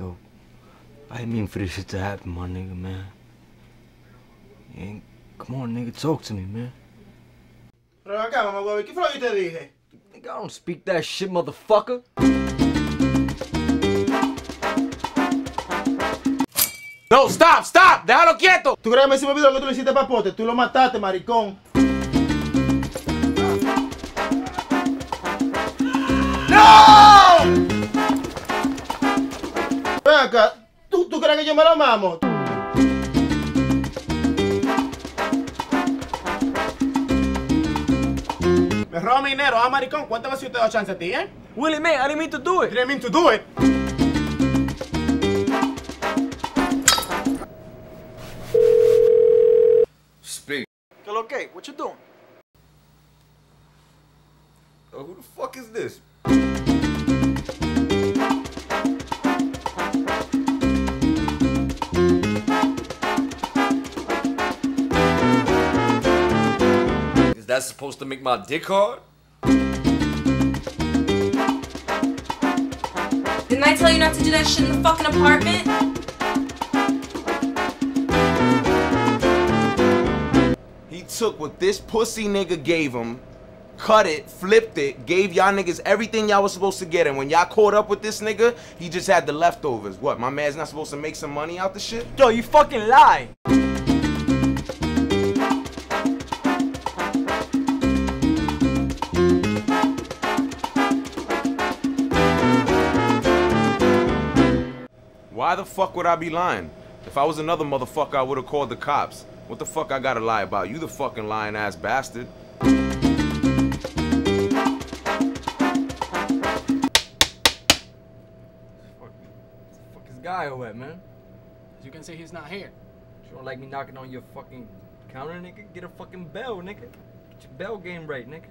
I didn't mean for this shit to happen, my nigga, man. And come on, nigga, talk to me, man. Pero acá, mamá huevo, ¿qué fue lo que te dije? Nigga, I don't speak that shit, motherfucker. No, stop, stop, déjalo quieto. ¿Tú crees que me se me olvidó lo que tú le hiciste a Papote? Tú lo mataste, maricón. ¡No! Acá, ¿tú, ¿tú crees que yo me lo mamo? Me roba mi dinero, ah, maricón. ¿Cuántas veces yo te he dado chance a ti, eh? Willie, man, I didn't mean to do it. Didn't mean to do it. Speak. Well, okay, what you doing? Oh, who the fuck is this? Is that supposed to make my dick hard? Didn't I tell you not to do that shit in the fucking apartment? He took what this pussy nigga gave him, cut it, flipped it, gave y'all niggas everything y'all was supposed to get, and when y'all caught up with this nigga, he just had the leftovers. What, my man's not supposed to make some money out the shit? Yo, you fucking lie. Why the fuck would I be lying? If I was another motherfucker, I would have called the cops. What the fuck I gotta lie about? You the fucking lying ass bastard. guy over there, man? You can say he's not here. You don't like me knocking on your fucking counter, nigga? Get a fucking bell, nigga. Get your bell game right, nigga.